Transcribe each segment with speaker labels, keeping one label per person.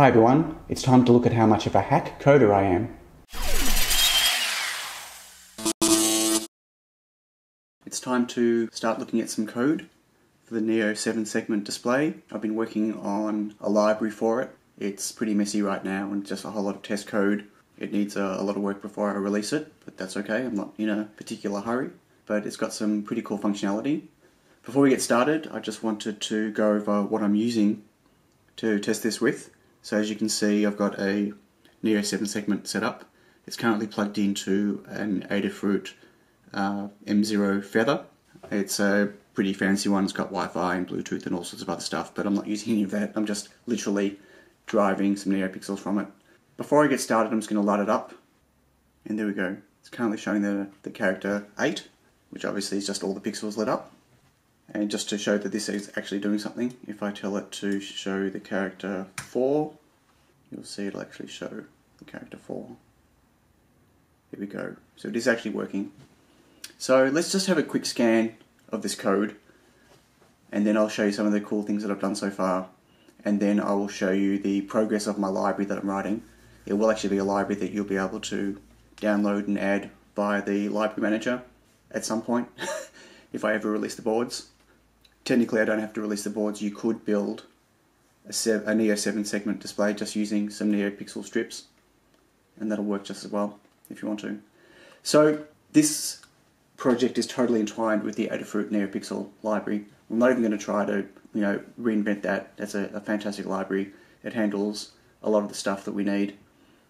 Speaker 1: Hi everyone, it's time to look at how much of a hack coder I am. It's time to start looking at some code for the Neo 7 segment display. I've been working on a library for it. It's pretty messy right now and just a whole lot of test code. It needs a, a lot of work before I release it, but that's okay. I'm not in a particular hurry. But it's got some pretty cool functionality. Before we get started, I just wanted to go over what I'm using to test this with. So as you can see, I've got a Neo 7 segment set up. It's currently plugged into an Adafruit uh, M0 Feather. It's a pretty fancy one. It's got Wi-Fi and Bluetooth and all sorts of other stuff, but I'm not using any of that. I'm just literally driving some NeoPixels from it. Before I get started, I'm just going to light it up. And there we go. It's currently showing the, the character 8, which obviously is just all the pixels lit up. And just to show that this is actually doing something, if I tell it to show the character 4, you'll see it'll actually show the character 4. Here we go. So it is actually working. So let's just have a quick scan of this code and then I'll show you some of the cool things that I've done so far and then I will show you the progress of my library that I'm writing. It will actually be a library that you'll be able to download and add via the library manager at some point if I ever release the boards technically I don't have to release the boards. You could build a, a Neo 7 segment display just using some NeoPixel strips and that'll work just as well if you want to. So this project is totally entwined with the Adafruit NeoPixel library. I'm not even going to try to you know reinvent that. That's a, a fantastic library. It handles a lot of the stuff that we need.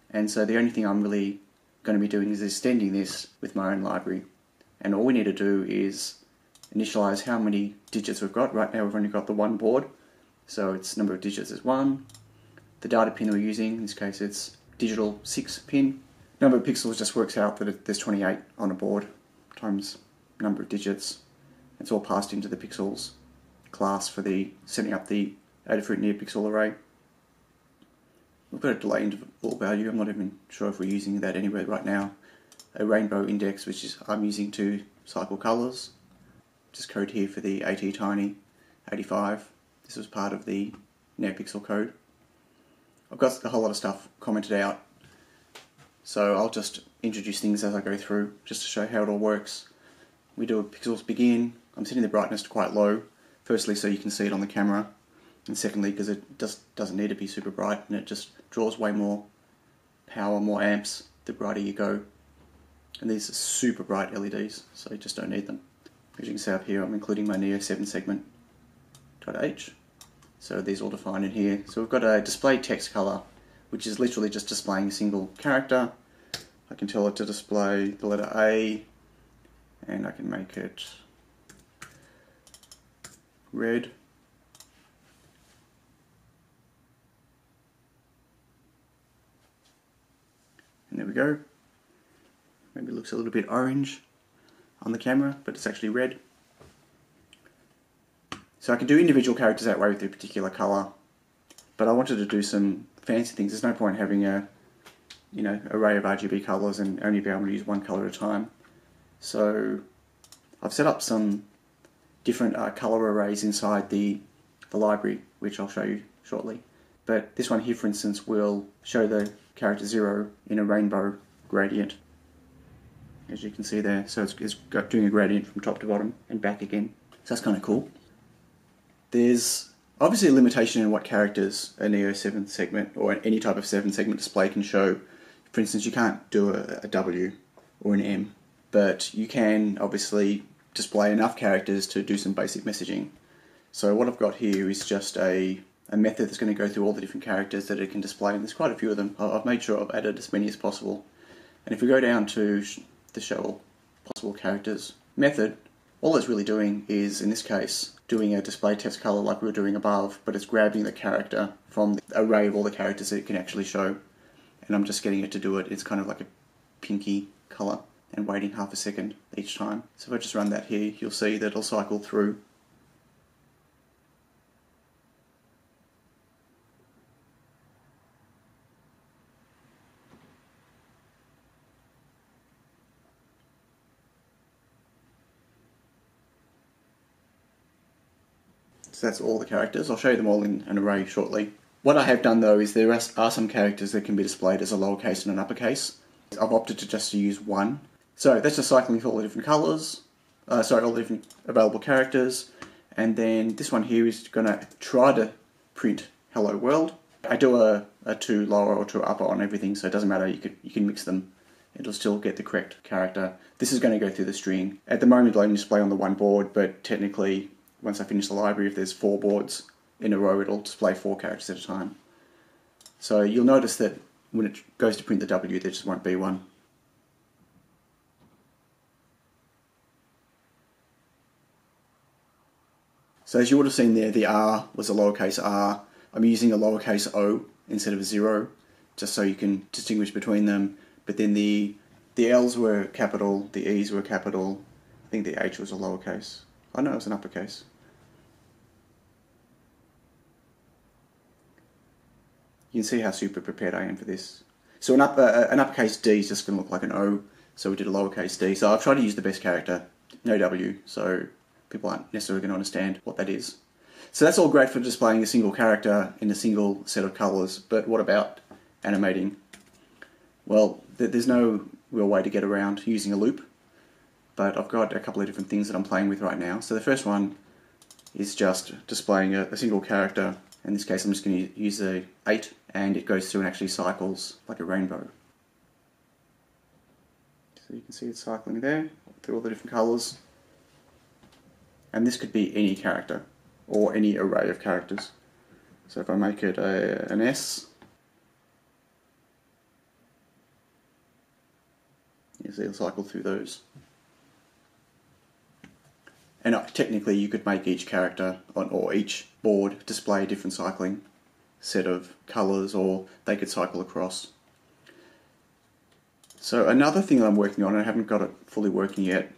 Speaker 1: And so the only thing I'm really going to be doing is extending this with my own library. And all we need to do is initialize how many digits we've got. Right now we've only got the one board, so its number of digits is 1. The data pin we're using, in this case it's digital 6 pin. Number of pixels just works out that there's 28 on a board times number of digits. It's all passed into the pixels class for the setting up the Adafruit NeoPixel array. We've got a delay interval value, I'm not even sure if we're using that anywhere right now. A rainbow index which is I'm using to cycle colours just code here for the ATtiny 85. This was part of the NeoPixel code. I've got a whole lot of stuff commented out, so I'll just introduce things as I go through, just to show how it all works. We do a pixels begin. I'm setting the brightness to quite low, firstly so you can see it on the camera, and secondly because it just doesn't need to be super bright and it just draws way more power, more amps the brighter you go. And these are super bright LEDs, so you just don't need them. As you can see up here, I'm including my Neo 7 segment .h. So these all defined in here. So we've got a display text color, which is literally just displaying a single character. I can tell it to display the letter A, and I can make it red. And there we go. Maybe looks a little bit orange on the camera, but it's actually red. So I can do individual characters that way with a particular colour, but I wanted to do some fancy things. There's no point having a you know array of RGB colours and only be able to use one colour at a time. So I've set up some different uh, colour arrays inside the, the library, which I'll show you shortly. But this one here, for instance, will show the character 0 in a rainbow gradient as you can see there. So it's, it's got, doing a gradient from top to bottom and back again. So that's kind of cool. There's obviously a limitation in what characters a Neo 7 segment or any type of 7 segment display can show. For instance, you can't do a, a W or an M, but you can obviously display enough characters to do some basic messaging. So what I've got here is just a, a method that's going to go through all the different characters that it can display, and there's quite a few of them. I've made sure I've added as many as possible. And if we go down to to show all possible characters method, all it's really doing is, in this case, doing a display text color like we were doing above, but it's grabbing the character from the array of all the characters that it can actually show. And I'm just getting it to do it. It's kind of like a pinky color and waiting half a second each time. So if I just run that here, you'll see that it'll cycle through that's all the characters. I'll show you them all in an array shortly. What I have done though is there are some characters that can be displayed as a lowercase and an uppercase. I've opted to just use one. So that's just cycling through all the different colours, uh, sorry, all the different available characters. And then this one here is going to try to print hello world. I do a, a two lower or two upper on everything, so it doesn't matter, you, could, you can mix them. It'll still get the correct character. This is going to go through the string. At the moment it'll only display on the one board, but technically once I finish the library, if there's four boards in a row, it'll display four characters at a time. So you'll notice that when it goes to print the W, there just won't be one. So as you would have seen there, the R was a lowercase r. I'm using a lowercase o instead of a zero, just so you can distinguish between them. But then the the L's were capital, the E's were capital. I think the H was a lowercase. I know it was an uppercase. You can see how super prepared I am for this. So an, up, uh, an uppercase D is just going to look like an O, so we did a lowercase d. So I've tried to use the best character, no W, so people aren't necessarily going to understand what that is. So that's all great for displaying a single character in a single set of colours, but what about animating? Well, there's no real way to get around using a loop, but I've got a couple of different things that I'm playing with right now. So the first one is just displaying a, a single character. In this case, I'm just going to use a 8, and it goes through and actually cycles like a rainbow. So you can see it's cycling there through all the different colours and this could be any character or any array of characters. So if I make it a, an S, you see it'll cycle through those. And uh, technically you could make each character on, or each board display a different cycling set of colours or they could cycle across. So another thing that I'm working on, I haven't got it fully working yet,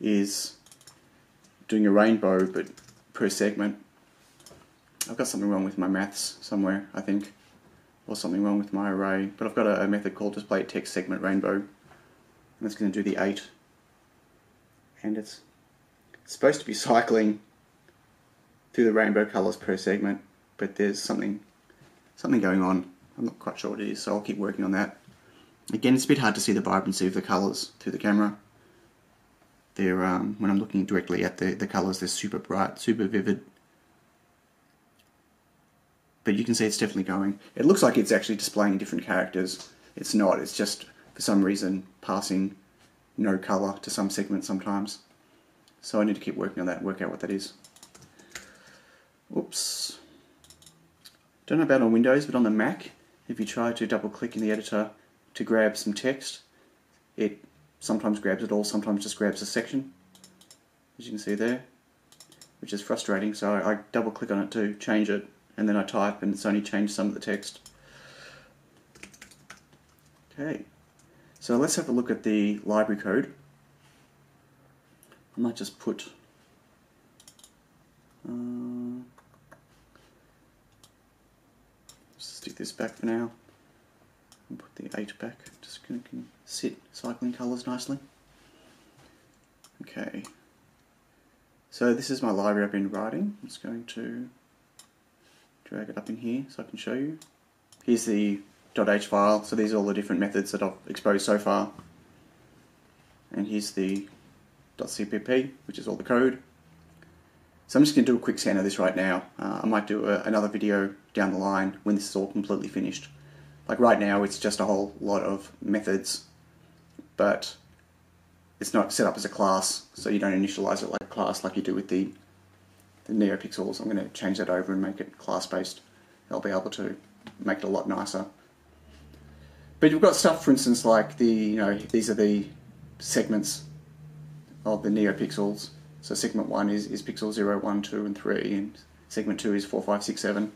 Speaker 1: is doing a rainbow but per segment. I've got something wrong with my maths somewhere, I think, or something wrong with my array, but I've got a, a method called display text segment rainbow, and it's going to do the 8, and it's supposed to be cycling through the rainbow colours per segment, but there's something something going on. I'm not quite sure what it is, so I'll keep working on that. Again, it's a bit hard to see the vibrancy of the colours through the camera. They're um, when I'm looking directly at the, the colors they're super bright super vivid. But you can see it's definitely going. It looks like it's actually displaying different characters. It's not. It's just for some reason passing no color to some segments sometimes so I need to keep working on that work out what that is oops don't know about on Windows but on the Mac if you try to double click in the editor to grab some text it sometimes grabs it all, sometimes just grabs a section, as you can see there, which is frustrating. So I, I double click on it to change it, and then I type, and it's only changed some of the text. Okay, so let's have a look at the library code. I might just put uh, stick this back for now and put the 8 back just going to sit cycling colours nicely. Okay, so this is my library I've been writing. I'm just going to drag it up in here so I can show you. Here's the .h file, so these are all the different methods that I've exposed so far. And here's the .cpp, which is all the code. So I'm just going to do a quick scan of this right now. Uh, I might do a, another video down the line when this is all completely finished. Like right now, it's just a whole lot of methods, but it's not set up as a class, so you don't initialize it like a class like you do with the, the NeoPixels. I'm going to change that over and make it class-based. I'll be able to make it a lot nicer. But you've got stuff, for instance, like the, you know, these are the segments of the NeoPixels. So segment 1 is, is pixel 0, 1, 2, and 3, and segment 2 is 4, 5, 6, 7.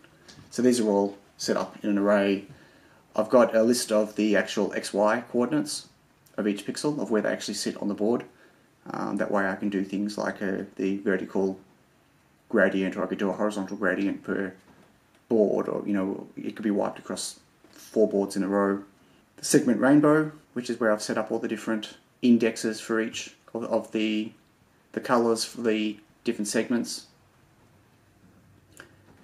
Speaker 1: So these are all set up in an array I've got a list of the actual XY coordinates of each pixel of where they actually sit on the board. Um, that way I can do things like uh, the vertical gradient or I could do a horizontal gradient per board or you know it could be wiped across four boards in a row. The segment rainbow which is where I've set up all the different indexes for each of, of the the colors for the different segments.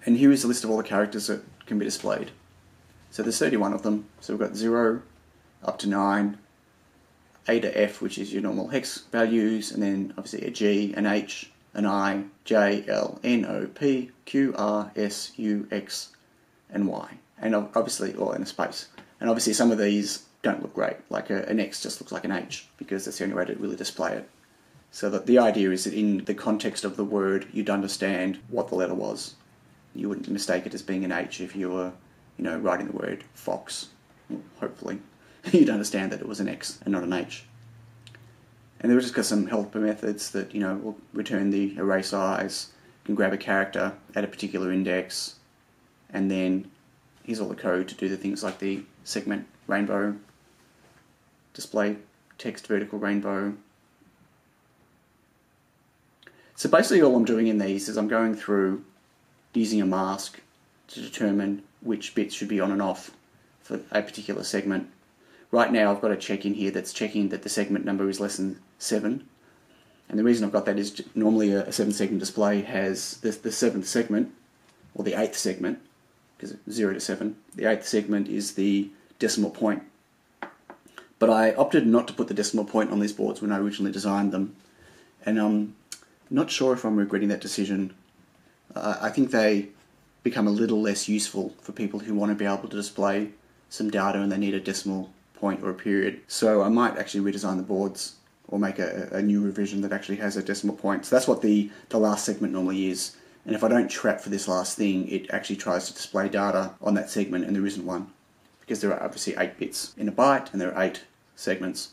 Speaker 1: And here is a list of all the characters that can be displayed. So there's 31 of them. So we've got 0 up to 9, A to F, which is your normal hex values, and then obviously a G, an H, an I, J, L, N, O, P, Q, R, S, U, X, and Y. And obviously, all in a space. And obviously some of these don't look great. Like a, an X just looks like an H, because that's the only way to really display it. So that the idea is that in the context of the word, you'd understand what the letter was. You wouldn't mistake it as being an H if you were, you know, writing the word fox. hopefully, you'd understand that it was an X and not an H. And there was just some helper methods that, you know, will return the array size, can grab a character at a particular index, and then here's all the code to do the things like the segment rainbow, display text vertical rainbow. So basically all I'm doing in these is I'm going through using a mask to determine which bits should be on and off for a particular segment. Right now I've got a check in here that's checking that the segment number is less than 7. And the reason I've got that is normally a 7 segment display has the, the 7th segment, or the 8th segment, because 0 to 7. The 8th segment is the decimal point. But I opted not to put the decimal point on these boards when I originally designed them. And I'm not sure if I'm regretting that decision. Uh, I think they become a little less useful for people who want to be able to display some data and they need a decimal point or a period. So I might actually redesign the boards or make a, a new revision that actually has a decimal point. So that's what the, the last segment normally is. And if I don't trap for this last thing, it actually tries to display data on that segment and there isn't one. Because there are obviously 8 bits in a byte and there are 8 segments.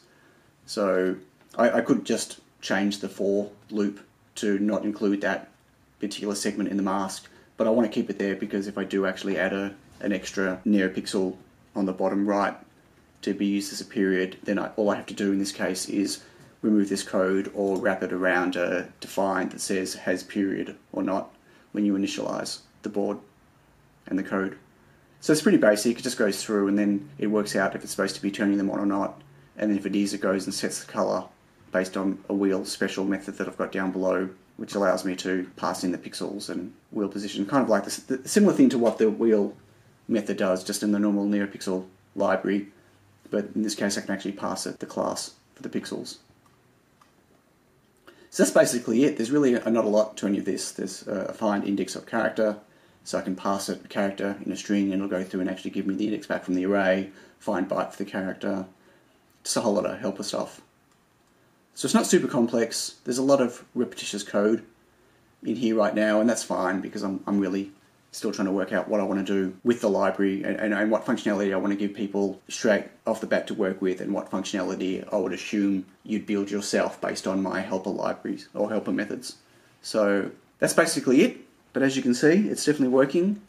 Speaker 1: So I, I could just change the for loop to not include that particular segment in the mask, but I want to keep it there because if I do actually add a, an extra neopixel on the bottom right to be used as a period, then I, all I have to do in this case is remove this code or wrap it around a define that says has period or not when you initialize the board and the code. So it's pretty basic, it just goes through and then it works out if it's supposed to be turning them on or not. And then if it is, it goes and sets the color based on a wheel special method that I've got down below, which allows me to pass in the pixels and wheel position. Kind of like this, the similar thing to what the wheel method does, just in the normal NeoPixel library. But in this case, I can actually pass it the class for the pixels. So that's basically it. There's really not a lot to any of this. There's uh, a find index of character, so I can pass it a character in a string and it'll go through and actually give me the index back from the array, find byte for the character. Just a whole lot of helper stuff. So it's not super complex. There's a lot of repetitious code in here right now, and that's fine because I'm, I'm really still trying to work out what I want to do with the library and, and, and, what functionality I want to give people straight off the bat to work with and what functionality I would assume you'd build yourself based on my helper libraries or helper methods. So that's basically it. But as you can see, it's definitely working.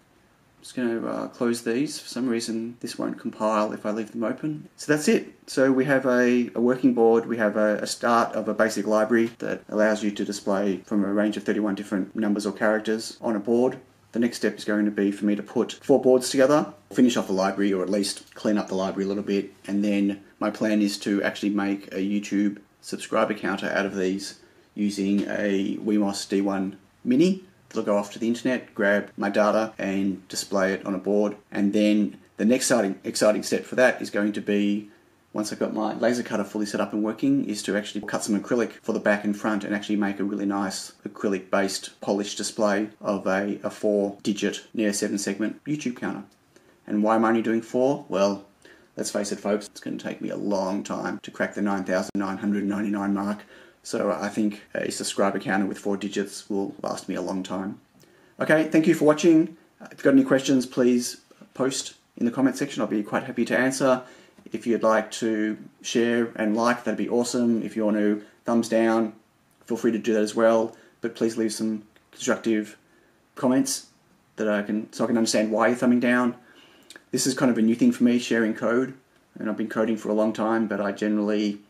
Speaker 1: I'm just going to uh, close these. For some reason, this won't compile if I leave them open. So that's it. So we have a, a working board. We have a, a, start of a basic library that allows you to display from a range of 31 different numbers or characters on a board. The next step is going to be for me to put four boards together, finish off the library or at least clean up the library a little bit, and then my plan is to actually make a YouTube subscriber counter out of these using a Wemos D1 Mini. That'll go off to the internet, grab my data and display it on a board, and then the next exciting, exciting step for that is going to be once I've got my laser cutter fully set up and working, is to actually cut some acrylic for the back and front and actually make a really nice acrylic based polished display of a, a four digit Neo 7 segment YouTube counter. And why am I only doing four? Well, let's face it, folks, it's going to take me a long time to crack the 9,999 mark. So I think a subscriber counter with four digits will last me a long time. Okay, thank you for watching. If you've got any questions, please post in the comment section. I'll be quite happy to answer. If you'd like to share and like, that'd be awesome. If you want to thumbs down, feel free to do that as well. But please leave some constructive comments that I can so I can understand why you're thumbing down. This is kind of a new thing for me, sharing code, and I've been coding for a long time, but I generally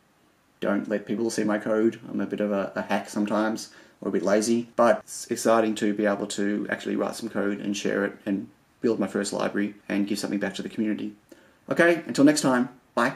Speaker 1: don't let people see my code. I'm a bit of a, a hack sometimes, or a bit lazy, but it's exciting to be able to actually write some code and share it and build my first library and give something back to the community. Okay, until next time, bye.